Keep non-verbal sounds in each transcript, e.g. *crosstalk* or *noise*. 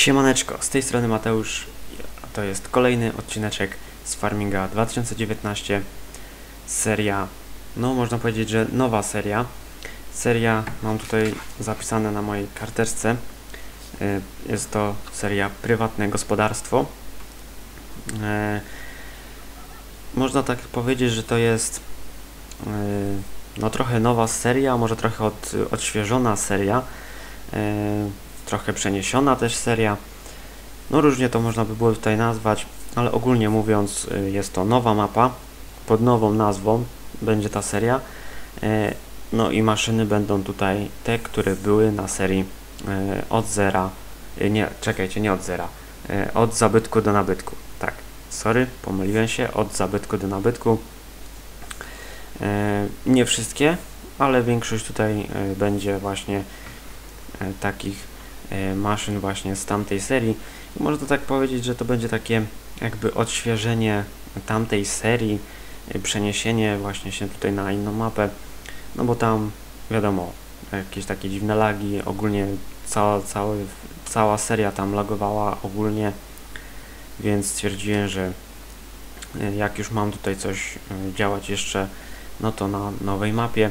Siemaneczko, z tej strony Mateusz, to jest kolejny odcineczek z Farminga 2019. Seria, no można powiedzieć, że nowa seria. Seria mam tutaj zapisane na mojej karteczce. Y, Jest to seria Prywatne Gospodarstwo. E, Można tak powiedzieć, że to jest y, no trochę nowa seria, może trochę od, odświeżona seria. Trochę przeniesiona też seria. No różnie to można by było tutaj nazwać, ale ogólnie mówiąc y, jest to nowa mapa pod nową nazwą będzie ta seria. E, No i maszyny będą tutaj te, które były na serii e, od zera. e, Nie, czekajcie, nie od zera. Od zabytku do nabytku. Tak, sorry, pomyliłem się. Od zabytku do nabytku. Nie wszystkie, ale większość tutaj będzie właśnie takich maszyn właśnie z tamtej serii. I można tak powiedzieć, że to będzie takie jakby odświeżenie tamtej serii, e, przeniesienie właśnie się tutaj na inną mapę, no bo tam wiadomo, jakieś takie dziwne lagi, ogólnie cała, cały, cała seria tam lagowała ogólnie, więc stwierdziłem, że e, jak już mam tutaj coś e, działać jeszcze, no to na nowej mapie.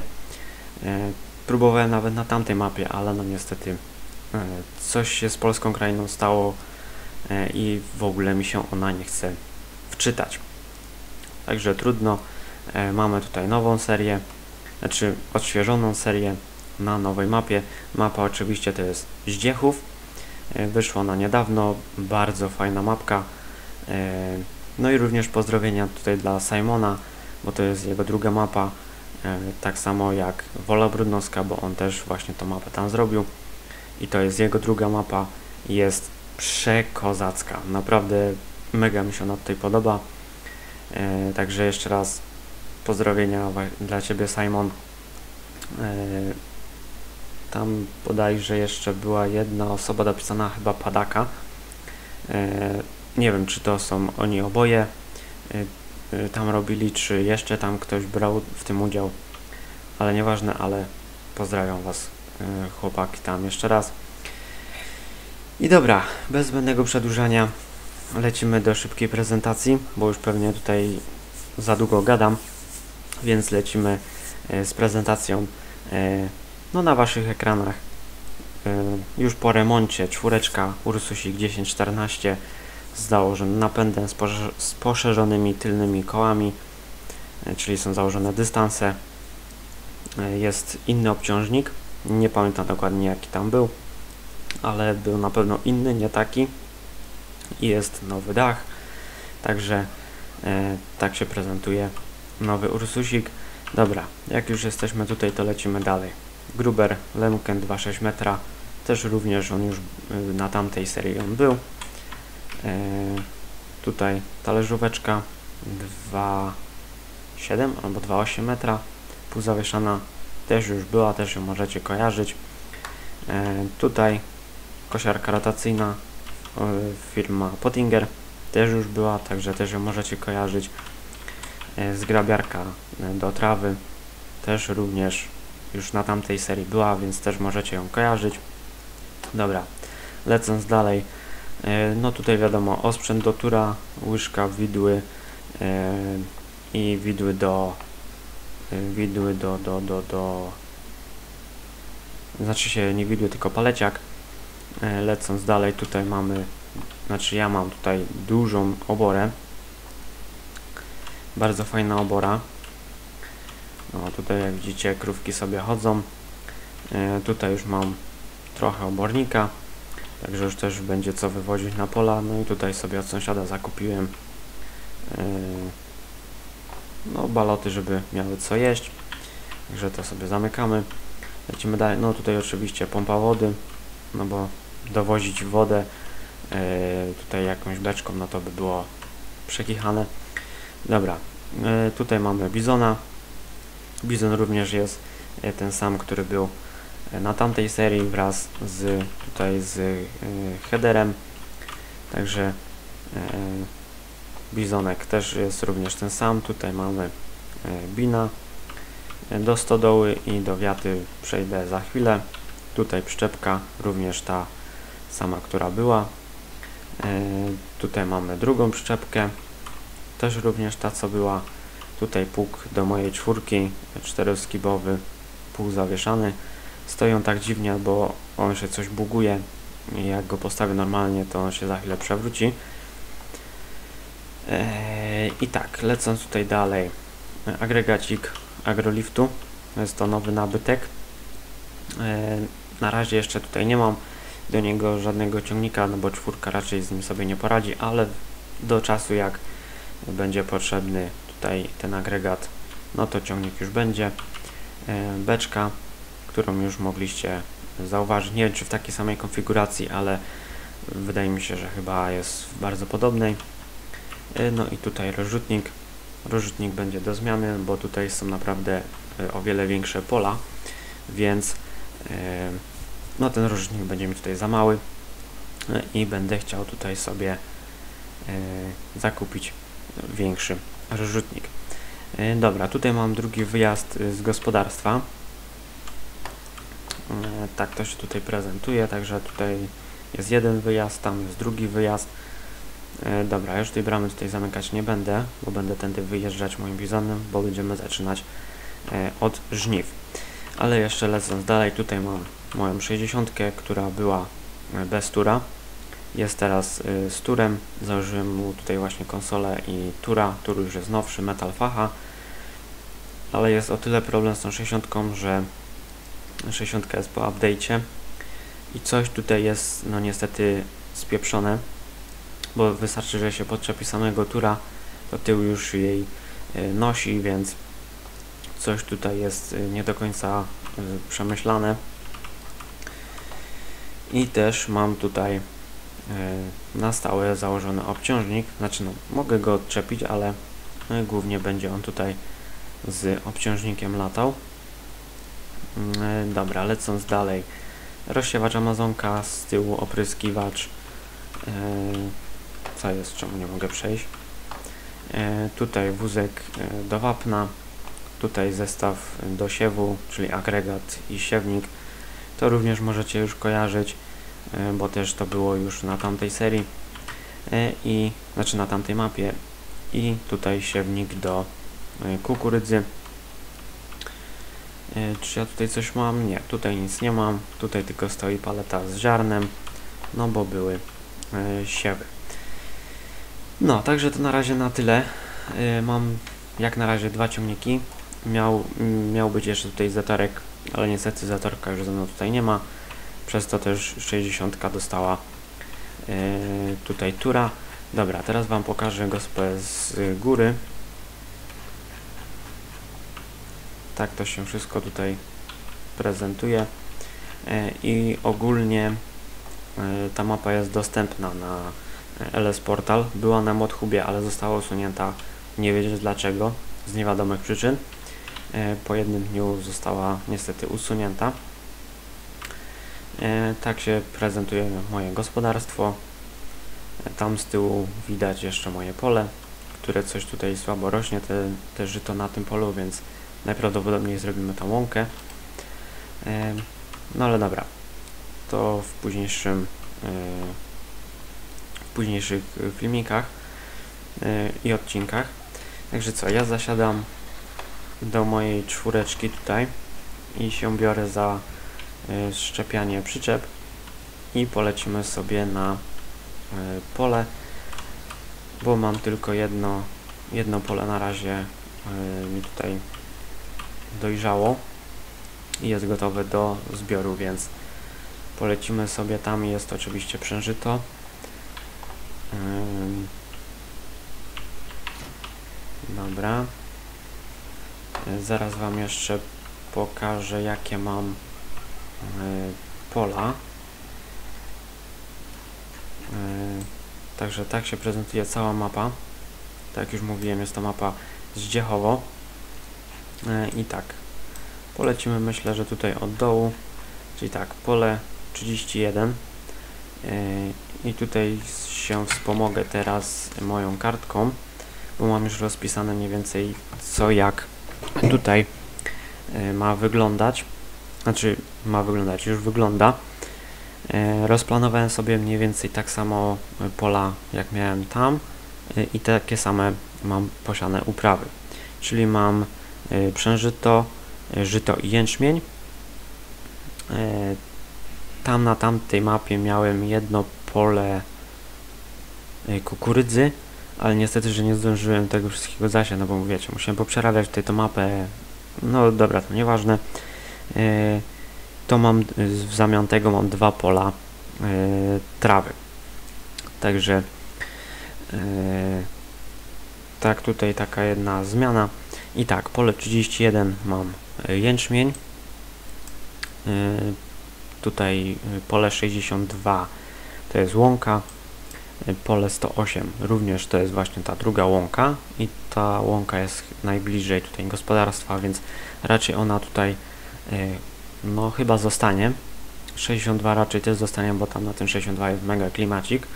E, Próbowałem nawet na tamtej mapie, ale no niestety e, coś się z polską krainą stało e, i w ogóle mi się ona nie chce wczytać. Także trudno. E, Mamy tutaj nową serię, znaczy odświeżoną serię na nowej mapie. Mapa oczywiście to jest Zdziechów. E, Wyszła ona niedawno, bardzo fajna mapka. E, No i również pozdrowienia tutaj dla Simona, bo to jest jego druga mapa. E, Tak samo jak Wola Brudnowska, bo on też właśnie tą mapę tam zrobił. I to jest jego druga mapa. Jest przekozacka. Naprawdę mega mi się ona tutaj podoba. E, Także jeszcze raz pozdrowienia dla Ciebie Simon. E, Tam bodajże jeszcze była jedna osoba dopisana, chyba Padaka. E, Nie wiem, czy to są oni oboje e, e, tam robili, czy jeszcze tam ktoś brał w tym udział, ale nieważne, ale pozdrawiam Was chłopaki tam jeszcze raz. I dobra, bez zbędnego przedłużania lecimy do szybkiej prezentacji, bo już pewnie tutaj za długo gadam, więc lecimy e, z prezentacją e, no na Waszych ekranach. E, Już po remoncie czwóreczka Ursusik 1014 z założonym napędem, z, poszerz- z poszerzonymi tylnymi kołami, e, czyli są założone dystanse. E, Jest inny obciążnik, nie pamiętam dokładnie jaki tam był, ale był na pewno inny, nie taki. I jest nowy dach, także e, tak się prezentuje nowy Ursusik. Dobra, jak już jesteśmy tutaj, to lecimy dalej. Gruber Lemken 2,6 metra, też również on już y, na tamtej serii on był. E, tutaj talerzóweczka 2,7 albo 2,8 metra, półzawieszana też już była, też ją możecie kojarzyć. E, tutaj kosiarka rotacyjna e, firma Pottinger też już była, także też ją możecie kojarzyć. E, Zgrabiarka do trawy też również już na tamtej serii była, więc też możecie ją kojarzyć. Dobra, lecąc dalej, no tutaj wiadomo, osprzęt do tura, łyżka, widły i widły do widły do, do, do, do znaczy się nie widły, tylko paleciak. E, Lecąc dalej, tutaj mamy, znaczy ja mam tutaj dużą oborę. Bardzo fajna obora. No tutaj jak widzicie krówki sobie chodzą. E, tutaj już mam trochę obornika, także już też będzie co wywozić na pola. No i tutaj sobie od sąsiada zakupiłem e, no baloty, żeby miały co jeść. Także to sobie zamykamy. Lecimy dalej. No tutaj oczywiście pompa wody, no bo dowozić wodę e, tutaj jakąś beczką, no to by było przekichane. Dobra, e, tutaj mamy bizona. Bizon również jest e, ten sam, który był na tamtej serii wraz z tutaj z e, headerem. Także bizonek też jest również ten sam. Tutaj mamy e, bina e, do stodoły i do wiaty przejdę za chwilę. Tutaj przyczepka również ta sama, która była. E, tutaj mamy drugą przyczepkę, też również ta co była. Tutaj pług do mojej czwórki, czteroskibowy, pół zawieszany. Stoją tak dziwnie, bo on się coś buguje. Jak go postawię normalnie, to on się za chwilę przewróci. Eee, I tak, lecąc tutaj dalej, agregacik agroliftu, jest to nowy nabytek. Eee, na razie jeszcze tutaj nie mam do niego żadnego ciągnika, no bo czwórka raczej z nim sobie nie poradzi, ale do czasu jak będzie potrzebny tutaj ten agregat, no to ciągnik już będzie. Eee, beczka, którą już mogliście zauważyć, nie wiem czy w takiej samej konfiguracji, ale wydaje mi się, że chyba jest w bardzo podobnej. E, No i tutaj rozrzutnik. Rozrzutnik będzie do zmiany, bo tutaj są naprawdę e, o wiele większe pola, więc e, no ten rozrzutnik będzie mi tutaj za mały i będę chciał tutaj sobie zakupić większy rozrzutnik. Dobra, tutaj mam drugi wyjazd z gospodarstwa. Tak to się tutaj prezentuje, także tutaj jest jeden wyjazd, tam jest drugi wyjazd. E, dobra, już tej bramy tutaj zamykać nie będę, bo będę tędy wyjeżdżać moim bizonem, bo będziemy zaczynać e, od żniw. Ale jeszcze lecąc dalej, tutaj mam moją 60, która była e, bez tura. Jest teraz z turem, założyłem mu tutaj właśnie konsolę i tura. Tur już jest nowszy, metal facha. Ale jest o tyle problem z tą 60, że 60 jest po update'cie i coś tutaj jest no niestety spieprzone bo wystarczy, że się podczepi samego tura, to tył już jej e, nosi, więc coś tutaj jest e, nie do końca e, przemyślane. I też mam tutaj na stałe założony obciążnik, znaczy no, mogę go odczepić, ale głównie będzie on tutaj z obciążnikiem latał. Mm, Dobra, lecąc dalej. Rozsiewacz Amazonka, z tyłu opryskiwacz. Co jest, czemu nie mogę przejść? E, tutaj wózek e, do wapna, tutaj zestaw do siewu, czyli agregat i siewnik. To również możecie już kojarzyć, e, bo też to było już na tamtej serii i znaczy na tamtej mapie i tutaj siewnik do kukurydzy. Czy ja tutaj coś mam? Nie, tutaj nic nie mam. Tutaj tylko stoi paleta z ziarnem, no bo były siewy. No, także to na razie na tyle. Y, mam jak na razie dwa ciągniki. Miał, m, miał być jeszcze tutaj zatorek, ale niestety zatorka już ze mną tutaj nie ma. Przez to też 60 dostała y, tutaj tura. Dobra, teraz Wam pokażę gospę z góry. Tak to się wszystko tutaj prezentuje. Y, I ogólnie ta mapa jest dostępna na LS Portal. Była na ModHubie, ale została usunięta, nie wiedzieć dlaczego, z niewiadomych przyczyn. E, Po jednym dniu została niestety usunięta. E, Tak się prezentuje moje gospodarstwo. E, Tam z tyłu widać jeszcze moje pole, które coś tutaj słabo rośnie, te, te żyto na tym polu, więc najprawdopodobniej zrobimy tą łąkę. No ale dobra, to w późniejszym w późniejszych y, filmikach y, i odcinkach. Także co, ja zasiadam do mojej czwóreczki tutaj i się biorę za y, szczepianie przyczep i polecimy sobie na pole, bo mam tylko jedno, jedno pole na razie mi tutaj dojrzało i jest gotowe do zbioru, więc polecimy sobie tam, jest oczywiście przężyto. Dobra. Y, Zaraz Wam jeszcze pokażę, jakie mam y, pola. Y, Także tak się prezentuje cała mapa. Tak jak już mówiłem, jest to mapa z Dziechowo. Y, I tak, polecimy myślę, że tutaj od dołu, czyli tak, pole 31. I tutaj się wspomogę teraz moją kartką, bo mam już rozpisane mniej więcej co jak tutaj y, ma wyglądać. Znaczy ma wyglądać, już wygląda. E, rozplanowałem sobie mniej więcej tak samo e, pola jak miałem tam e, i takie same mam posiane uprawy. Czyli mam e, przężyto, e, żyto i jęczmień. E, tam na tamtej mapie miałem jedno pole e, kukurydzy, ale niestety, że nie zdążyłem tego wszystkiego zasiać, no bo wiecie, musiałem poprzerabiać tutaj tą mapę. No dobra, to nieważne. E, to mam w zamian tego mam dwa pola e, trawy. Także tak, tutaj taka jedna zmiana. I tak, pole 31 mam jęczmień. Tutaj pole 62 to jest łąka. E, Pole 108 również to jest właśnie ta druga łąka i ta łąka jest najbliżej tutaj gospodarstwa, więc raczej ona tutaj e, no chyba zostanie. 62 raczej też zostanie, bo tam na tym 62 jest mega klimacik,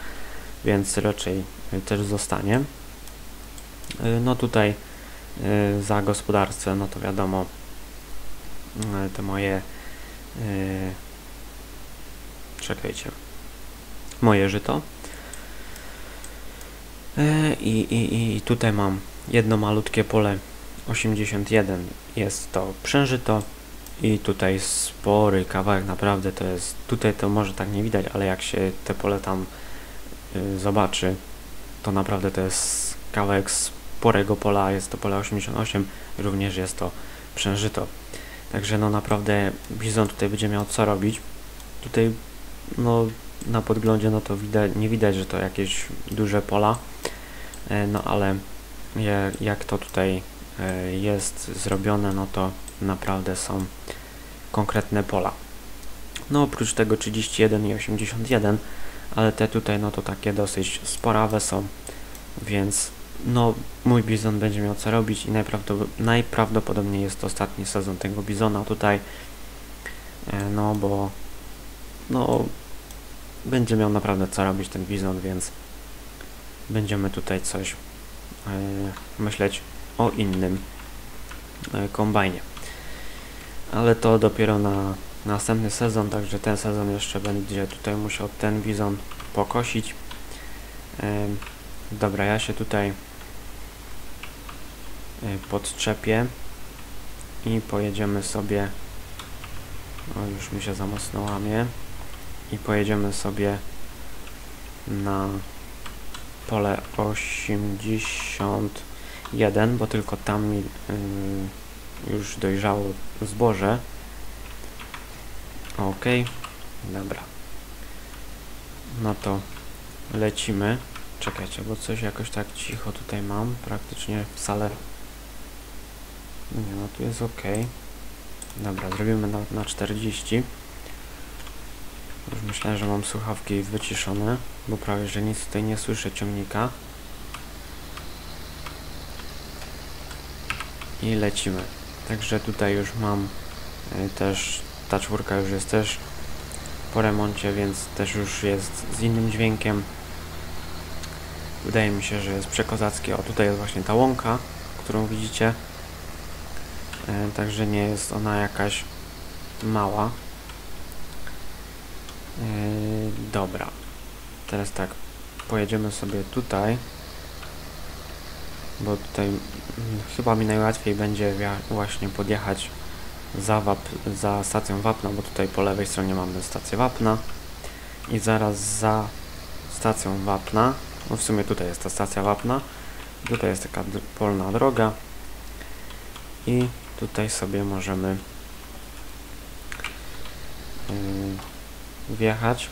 więc raczej y, też zostanie. Y, No tutaj y, za gospodarstwem, no to wiadomo, y, te moje y, czekajcie, moje żyto. Y, I, i, I tutaj mam jedno malutkie pole 81, jest to przężyto, i tutaj spory kawałek, naprawdę to jest, tutaj to może tak nie widać, ale jak się te pole tam y, zobaczy, to naprawdę to jest kawałek sporego pola, jest to pole 88, również jest to przężyto. Także no naprawdę bizon tutaj będzie miał co robić. Tutaj no na podglądzie no to widać, nie widać, że to jakieś duże pola, e, no ale jak to tutaj e, jest zrobione, no to naprawdę są konkretne pola. No oprócz tego 31 i 81, ale te tutaj no to takie dosyć sporawe są, więc no mój bizon będzie miał co robić i najprawdopodobniej jest to ostatni sezon tego bizona tutaj, e, no bo no będzie miał naprawdę co robić ten bizon, więc będziemy tutaj coś e, myśleć o innym e, kombajnie. Ale to dopiero na następny sezon, także ten sezon jeszcze będzie tutaj musiał ten bizon pokosić. Ym, dobra, ja się tutaj podczepię i pojedziemy sobie. O już mi się za mocno łamie i pojedziemy sobie na pole 81, bo tylko tam mi yy, już dojrzało zboże. Ok, dobra. No to lecimy. Czekajcie, bo coś jakoś tak cicho tutaj mam. Praktycznie w. Nie, no tu jest ok. Dobra, zrobimy na, na 40. Już myślałem, że mam słuchawki wyciszone, bo prawie, że nic tutaj nie słyszę ciągnika. I lecimy. Także tutaj już mam y, też, ta czwórka już jest też po remoncie, więc też już jest z innym dźwiękiem. Wydaje mi się, że jest przekozackie. O, tutaj jest właśnie ta łąka, którą widzicie. E, także nie jest ona jakaś mała. E, dobra. Teraz tak, pojedziemy sobie tutaj. Bo tutaj mm, chyba mi najłatwiej będzie właśnie podjechać za, wap za stacją Wapna, bo tutaj po lewej stronie mamy stację Wapna i zaraz za stacją Wapna, no w sumie tutaj jest ta stacja Wapna, tutaj jest taka polna droga i tutaj sobie możemy yy, wjechać.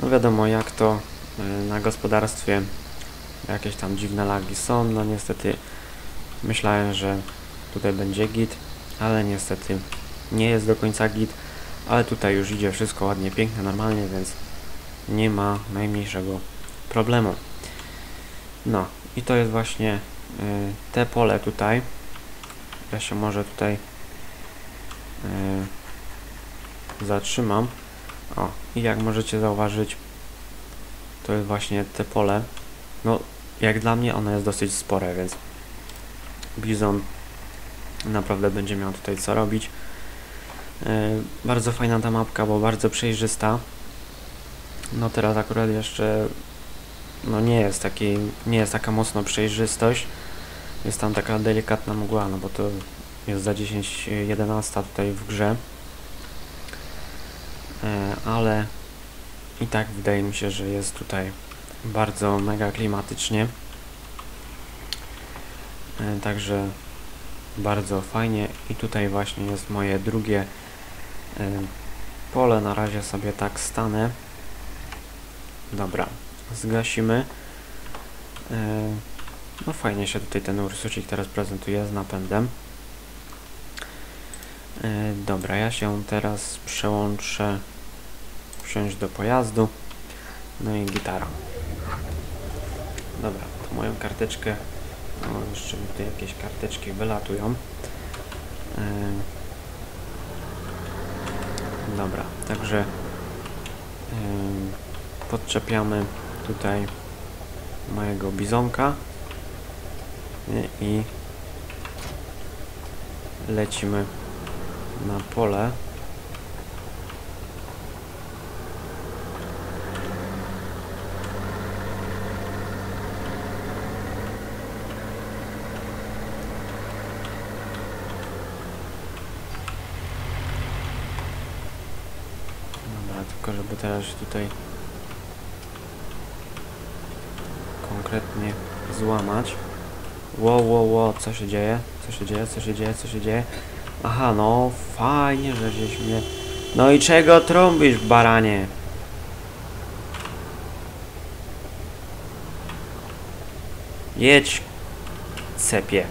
No wiadomo jak to yy, na gospodarstwie jakieś tam dziwne lagi są, no niestety myślałem, że tutaj będzie git, ale niestety nie jest do końca git, ale tutaj już idzie wszystko ładnie, pięknie, normalnie, więc nie ma najmniejszego problemu. No i to jest właśnie y, te pole tutaj. Ja się może tutaj y, zatrzymam. O, i jak możecie zauważyć, to jest właśnie te pole. No, jak dla mnie ono jest dosyć spore, więc Bizon naprawdę będzie miał tutaj co robić. E, bardzo fajna ta mapka, bo bardzo przejrzysta. No teraz akurat jeszcze no nie jest taki, nie jest taka mocno przejrzystość. Jest tam taka delikatna mgła, no bo to jest za 10-11 tutaj w grze. E, ale i tak wydaje mi się, że jest tutaj bardzo mega klimatycznie. E, także bardzo fajnie i tutaj właśnie jest moje drugie e, pole. Na razie sobie tak stanę. Dobra, zgasimy. No fajnie się tutaj ten Ursusik teraz prezentuje z napędem. E, dobra, ja się teraz przełączę wsiąść do pojazdu. No i gitara. Dobra, to moją karteczkę. No, jeszcze mi tutaj jakieś karteczki wylatują. E, dobra, także podczepiamy tutaj mojego bizonka i lecimy na pole. Żeby teraz tutaj konkretnie złamać. Wow, wow, wow, co się dzieje? Co się dzieje? Co się dzieje? Co się dzieje? Aha, no fajnie, że żeś mnie... No i czego trąbisz, baranie? Jedź, cepie.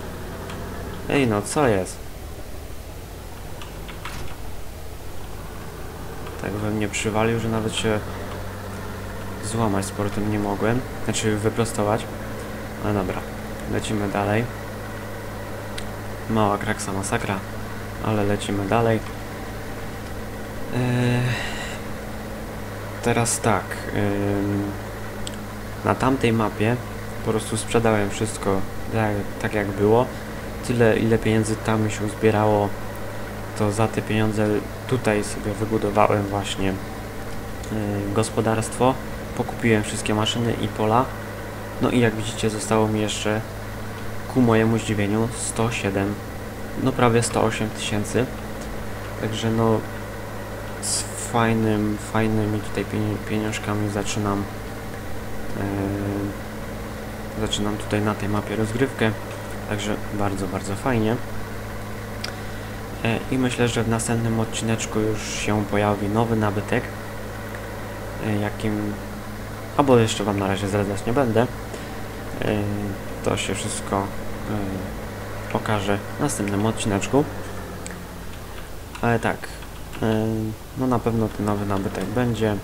Ej, no co jest? Tak we mnie przywalił, że nawet się złamać sportem nie mogłem. Znaczy wyprostować. Ale dobra, lecimy dalej. Mała kraksa masakra, ale lecimy dalej. Eee, teraz tak. Na tamtej mapie po prostu sprzedałem wszystko tak, tak jak było. Tyle ile pieniędzy tam się zbierało, to za te pieniądze tutaj sobie wybudowałem właśnie yy, gospodarstwo. Pokupiłem wszystkie maszyny i pola. No i jak widzicie zostało mi jeszcze ku mojemu zdziwieniu 107, no prawie 108 tysięcy. Także no z fajnym, fajnymi tutaj pieniążkami zaczynam yy, zaczynam tutaj na tej mapie rozgrywkę. Także bardzo, bardzo fajnie. E, I myślę, że w następnym odcineczku już się pojawi nowy nabytek, e, jakim, albo jeszcze Wam na razie zdradzać nie będę. To się wszystko okaże w następnym odcineczku. Ale tak, no na pewno ten nowy nabytek będzie.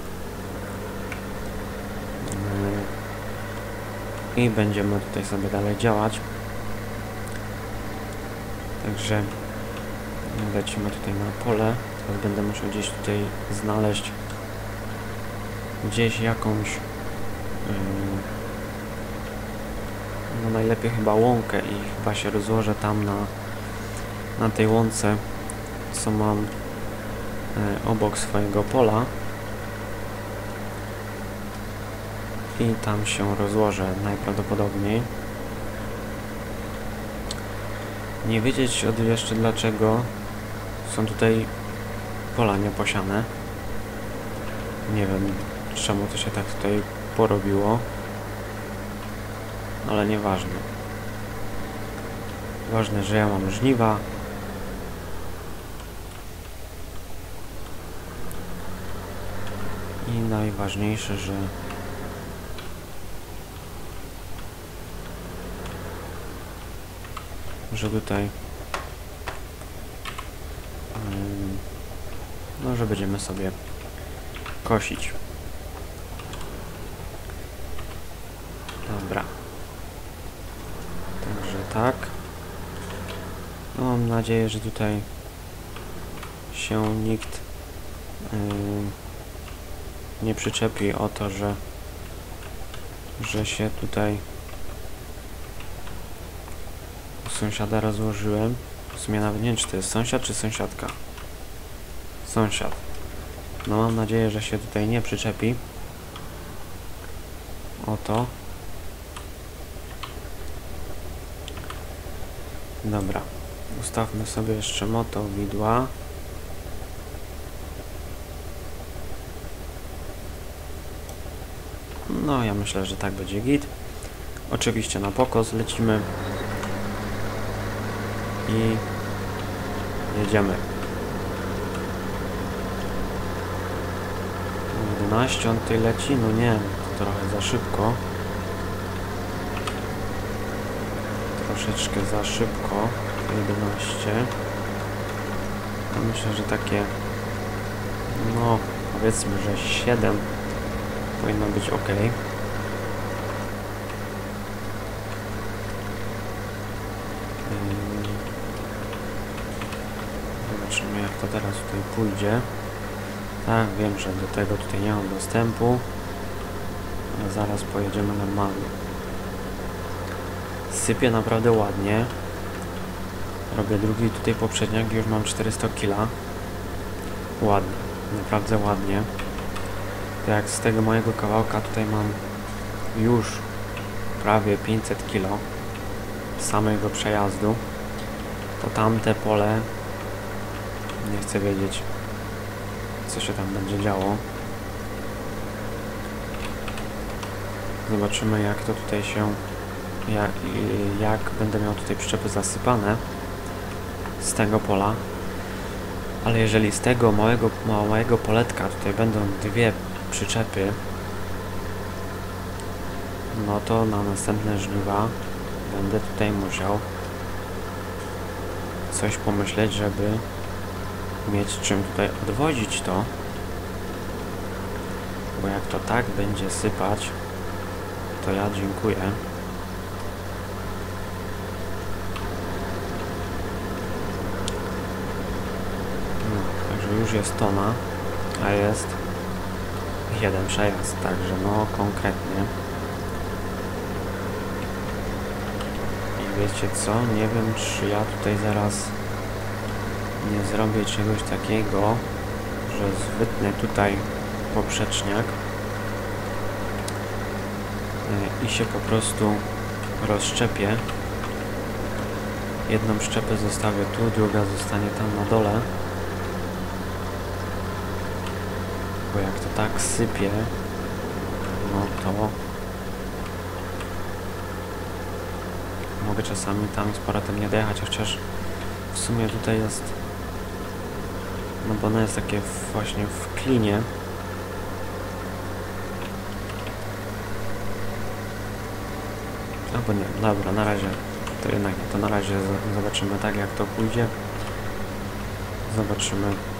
I będziemy tutaj sobie dalej działać. Także lecimy tutaj na pole. Teraz będę musiał gdzieś tutaj znaleźć gdzieś jakąś yy, no najlepiej chyba łąkę i chyba się rozłożę tam na na tej łące co mam yy, obok swojego pola i tam się rozłożę najprawdopodobniej nie wiedzieć od jeszcze dlaczego są tutaj pola nieposiane. Nie wiem czemu to się tak tutaj porobiło. Ale nieważne. Ważne, że ja mam żniwa. I najważniejsze, że że tutaj no, że będziemy sobie kosić. Dobra. Także tak. No, mam nadzieję, że tutaj się nikt yy, nie przyczepi o to, że że się tutaj u sąsiada rozłożyłem. W sumie nawet nie wiem, czy to jest sąsiad, czy sąsiadka. sąsiad. No mam nadzieję, że się tutaj nie przyczepi. Oto. Dobra. Ustawmy sobie jeszcze moto widła. No, ja myślę, że tak będzie git. Oczywiście na pokos lecimy. I jedziemy. 11 on tutaj leci? No nie, to trochę za szybko. Troszeczkę za szybko. 11. Ja myślę, że takie no powiedzmy, że 7 powinno być ok. Ym, Zobaczymy jak to teraz tutaj pójdzie. Tak, wiem, że do tego tutaj nie mam dostępu. Zaraz pojedziemy normalnie. Sypie naprawdę ładnie. Robię drugi tutaj poprzedniak już mam 400 kg. Ładnie, naprawdę ładnie. To jak z tego mojego kawałka tutaj mam już prawie 500 kg samego przejazdu, to tamte pole nie chcę wiedzieć co się tam będzie działo. Zobaczymy jak to tutaj się jak, jak będę miał tutaj przyczepy zasypane z tego pola. Ale jeżeli z tego małego, małego poletka tutaj będą dwie przyczepy no to na następne żniwa będę tutaj musiał coś pomyśleć, żeby mieć czym tutaj odwozić to. Bo jak to tak będzie sypać to ja dziękuję no, także już jest tona a jest jeden przejazd także no konkretnie i wiecie co nie wiem czy ja tutaj zaraz nie zrobię czegoś takiego, że zwytnę tutaj poprzeczniak e, i się po prostu rozszczepię. Jedną szczepę zostawię tu, druga zostanie tam na dole. Bo jak to tak sypie, no to mogę czasami tam z paratem nie dojechać, chociaż w sumie tutaj jest no bo ono jest takie właśnie w klinie. Albo nie, dobra, na razie to jednak to na razie zobaczymy tak jak to pójdzie. Zobaczymy.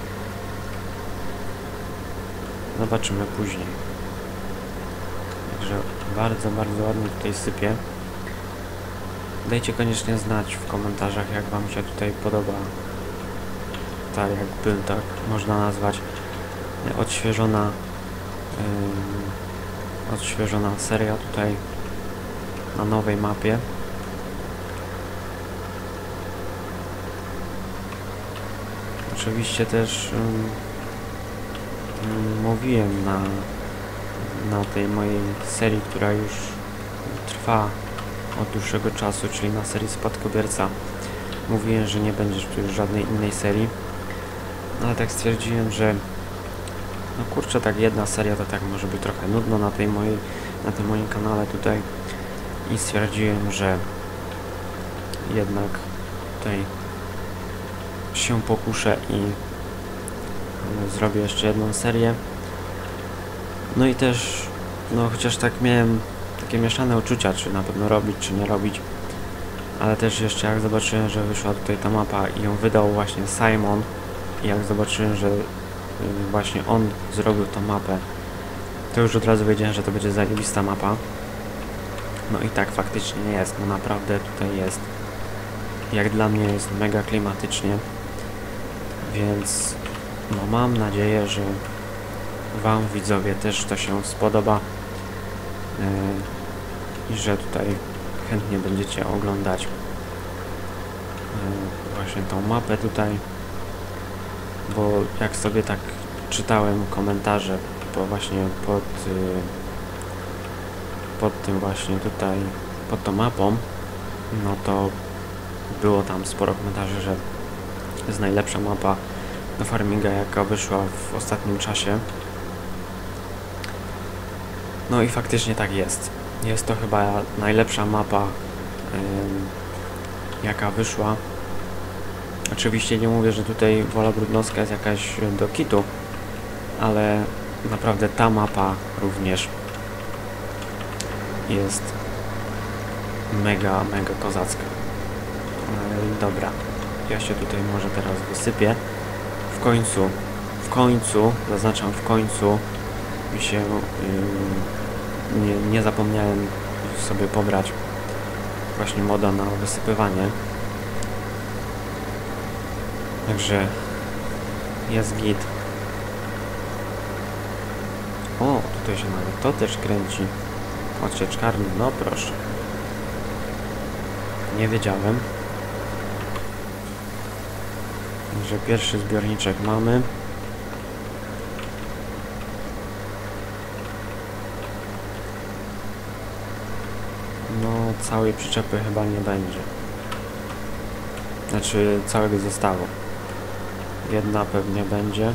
Zobaczymy później. Także bardzo, bardzo ładnie tutaj sypie. Dajcie koniecznie znać w komentarzach, jak Wam się tutaj podoba ta jakby tak można nazwać odświeżona yy, odświeżona seria tutaj na nowej mapie oczywiście też yy, mówiłem na na tej mojej serii, która już trwa od dłuższego czasu, czyli na serii Spadkobierca. Mówiłem, że nie będzie tu już żadnej innej serii ale tak stwierdziłem, że no kurczę, tak jedna seria to tak może być trochę nudno na tej mojej, na tym moim kanale tutaj. I stwierdziłem, że jednak tutaj się pokuszę i zrobię jeszcze jedną serię. No i też, no chociaż tak miałem takie mieszane uczucia, czy na pewno robić, czy nie robić, ale też jeszcze jak zobaczyłem, że wyszła tutaj ta mapa i ją wydał właśnie Simon, i jak zobaczyłem, że y, właśnie on zrobił tą mapę, to już od razu wiedziałem, że to będzie zajebista mapa. No i tak faktycznie jest, no naprawdę tutaj jest. Jak dla mnie jest mega klimatycznie. Więc no mam nadzieję, że Wam widzowie też to się spodoba yy, i że tutaj chętnie będziecie oglądać yy, właśnie tą mapę tutaj. Bo jak sobie tak czytałem komentarze po właśnie pod, y, pod tym właśnie tutaj, pod tą mapą, no to było tam sporo komentarzy, że jest najlepsza mapa do farminga, jaka wyszła w ostatnim czasie. No i faktycznie tak jest. Jest to chyba najlepsza mapa, ym, jaka wyszła. Oczywiście nie mówię, że tutaj Wola Brudnowska jest jakaś do kitu, ale naprawdę ta mapa również jest mega, mega kozacka. E, dobra, ja się tutaj może teraz wysypię. W końcu, w końcu, zaznaczam w końcu, mi się yy, nie, nie zapomniałem sobie pobrać właśnie moda na wysypywanie. Także jest git. O, tutaj się nawet to też kręci. Odsieczkarni, no proszę. Nie wiedziałem. Także pierwszy zbiorniczek mamy. No, całej przyczepy chyba nie będzie. Znaczy, całego zestawu. Jedna pewnie będzie.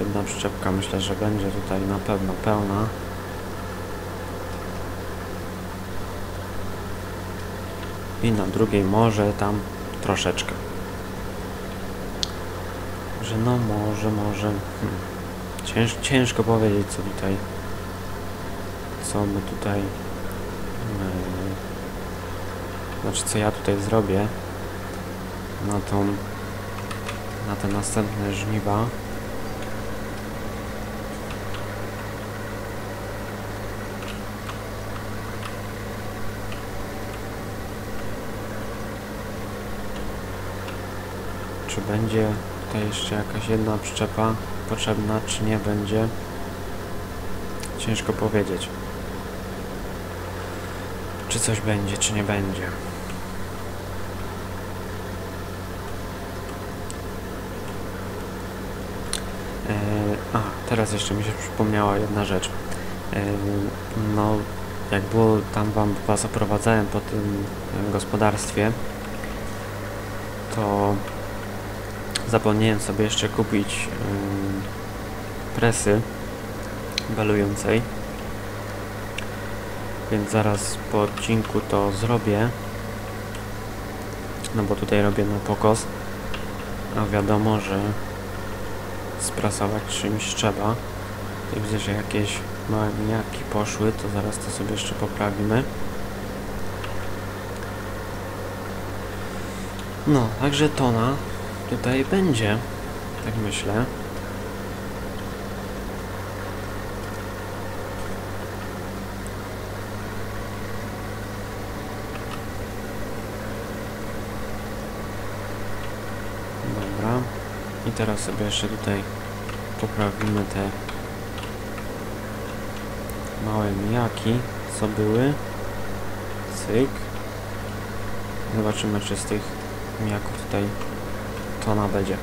Jedna przyczepka myślę, że będzie tutaj na pewno pełna. I na drugiej może tam troszeczkę. Że no może, może. Hmm. Cięż, ciężko powiedzieć co tutaj. Co my tutaj. Yy, znaczy co ja tutaj zrobię na tą na te następne żniwa. Czy będzie tutaj jeszcze jakaś jedna przyczepa potrzebna, czy nie będzie? Ciężko powiedzieć. Czy coś będzie, czy nie będzie. E, a, teraz jeszcze mi się przypomniała jedna rzecz. E, no, jak było tam wam was oprowadzałem po tym e, gospodarstwie, to zapomniałem sobie jeszcze kupić presy balującej. Więc zaraz po odcinku to zrobię. No bo tutaj robię na pokos. A wiadomo, że sprasować czymś trzeba. I widzę, że jakieś małe miniaki poszły, to zaraz to sobie jeszcze poprawimy. No, także tona tutaj będzie, tak myślę. Dobra. I teraz sobie jeszcze tutaj poprawimy te małe mijaki, co były. Cyk. Zobaczymy, czy z tych mijaków tutaj tona będzie.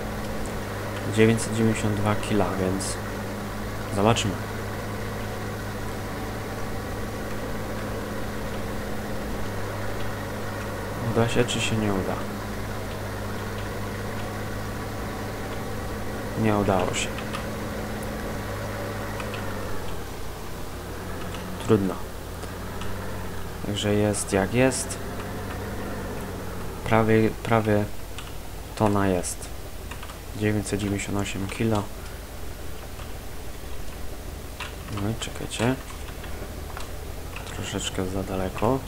992 kg, więc zobaczymy. Uda się, czy się nie uda? Nie udało się. Trudno. Także jest jak jest. Prawie, prawie tona jest. 998 kg. No i czekajcie. Troszeczkę za daleko.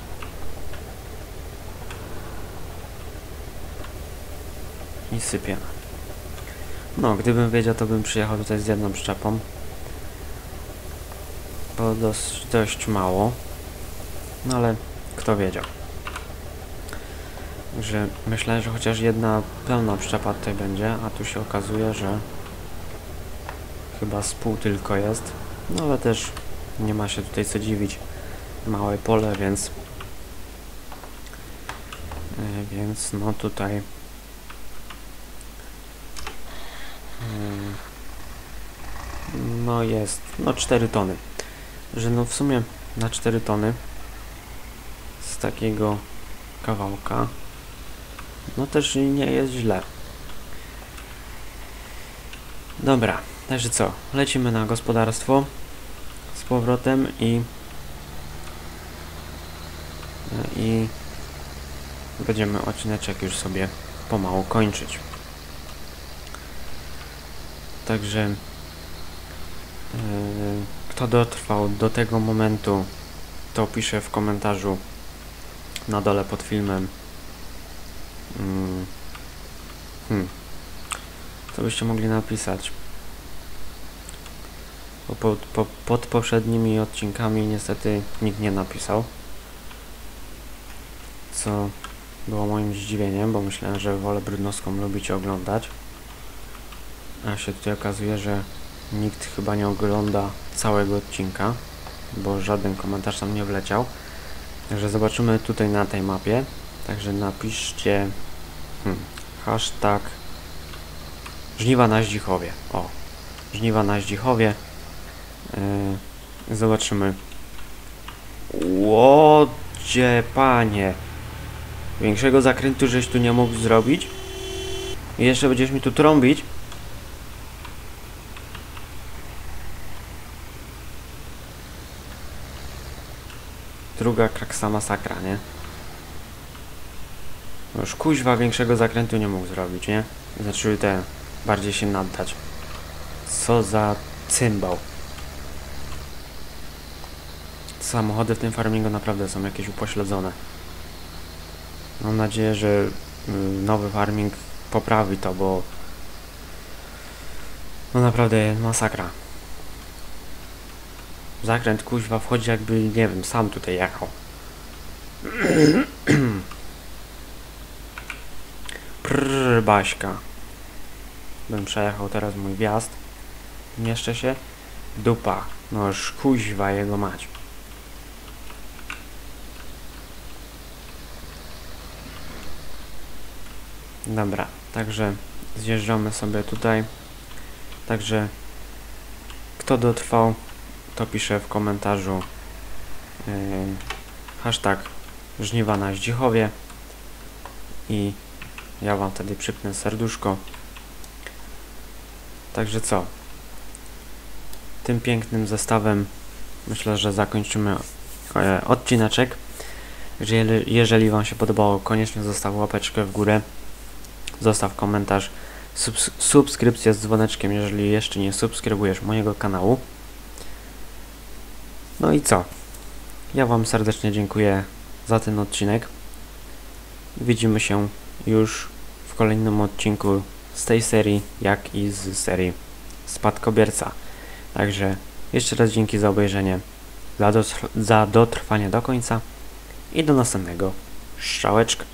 I sypię. No, gdybym wiedział, to bym przyjechał tutaj z jedną przyczepą. Bo dość, dość mało. No ale kto wiedział. Także myślałem, że chociaż jedna pełna przyczepa tutaj będzie, a tu się okazuje, że chyba z pół tylko jest. No ale też nie ma się tutaj co dziwić. Małe pole, więc yy, więc no tutaj no jest, no 4 tony. Że no w sumie na 4 tony z takiego kawałka no też nie jest źle. Dobra, także co, lecimy na gospodarstwo z powrotem i i będziemy odcineczek już sobie pomału kończyć. Także yy, kto dotrwał do tego momentu, to pisze w komentarzu na dole pod filmem. Mm. Hmm. Co byście mogli napisać? Bo po, po, pod poprzednimi odcinkami niestety nikt nie napisał. Co było moim zdziwieniem, bo myślałem, że wolę brudnoską lubić oglądać. A się tutaj okazuje, że nikt chyba nie ogląda całego odcinka, bo żaden komentarz tam nie wleciał. Także zobaczymy tutaj na tej mapie. Także napiszcie hmm, hashtag żniwa na Zdzichowie. O, żniwa na Zdzichowie. Yy, zobaczymy. Łodzie panie. Większego zakrętu żeś tu nie mógł zrobić? I jeszcze będziesz mi tu trąbić? Druga kraksa masakra, nie? Już kuźwa większego zakrętu nie mógł zrobić, nie? Znaczy te bardziej się naddać. Co za cymbał. Samochody w tym farmingu naprawdę są jakieś upośledzone. Mam nadzieję, że y, nowy farming poprawi to, bo no naprawdę masakra. Zakręt kuźwa wchodzi jakby, nie wiem, sam tutaj jechał. *clears throat* Prrr, Baśka. Bym przejechał teraz mój wjazd. Mieszczę się. Dupa. No kuźwa jego mać. Dobra, także zjeżdżamy sobie tutaj. Także kto dotrwał, to pisze w komentarzu yy, hashtag żniwa na Zdzichowie i ja wam wtedy przypnę serduszko. Także co? Tym pięknym zestawem myślę, że zakończymy e, odcineczek. Jeżeli, jeżeli wam się podobało, koniecznie zostaw łapeczkę w górę. Zostaw komentarz, subs subskrypcja z dzwoneczkiem, jeżeli jeszcze nie subskrybujesz mojego kanału. No i co? Ja Wam serdecznie dziękuję za ten odcinek. Widzimy się już w kolejnym odcinku z tej serii, jak i z serii Spadkobierca. Także jeszcze raz dzięki za obejrzenie, za, dotrwanie do końca i do następnego. Strzałeczka.